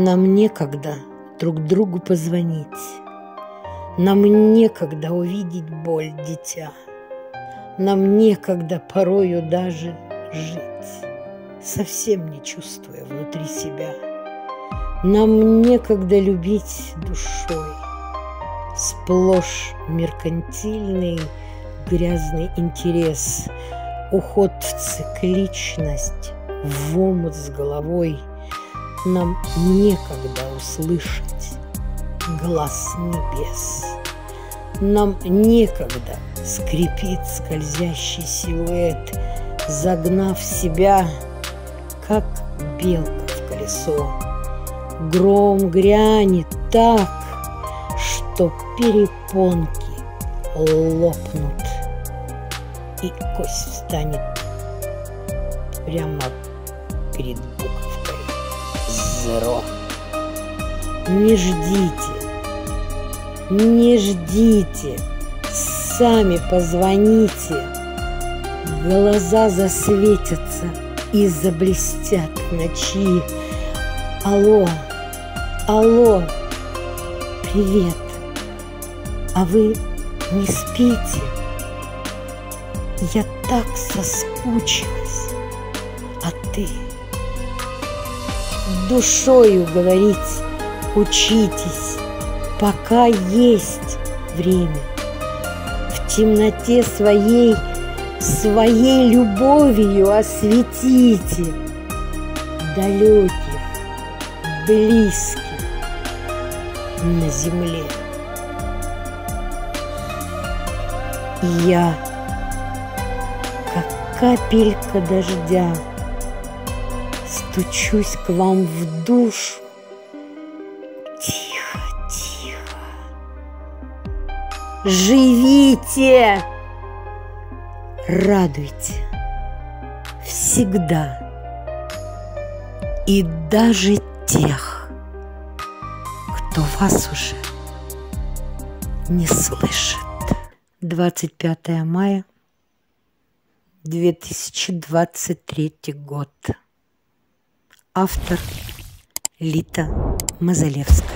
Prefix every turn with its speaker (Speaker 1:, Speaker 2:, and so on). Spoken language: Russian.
Speaker 1: Нам некогда друг другу позвонить. Нам некогда увидеть боль дитя. Нам некогда порою даже жить, совсем не чувствуя внутри себя. Нам некогда любить душой, сплошь меркантильный грязный интерес, уход в цикличность, в омут с головой. Нам некогда услышать глаз небес. Нам некогда скрипит скользящий силуэт, загнав себя, как белка в колесо. Гром грянет так, что перепонки лопнут, и кость встанет прямо перед буковкой «Зеро». Не ждите, не ждите, сами позвоните. Глаза засветятся и заблестят ночи. Алло, алло, привет. А вы не спите? Я так соскучилась, а ты душою говорить учитесь, пока есть время. В темноте своей, своей любовью осветите далеких, близких на земле. Я, как капелька дождя, стучусь к вам в душу, Живите! Радуйте всегда и даже тех, кто вас уже не слышит. 25 мая 2023 год. Автор Лита Мазалевская.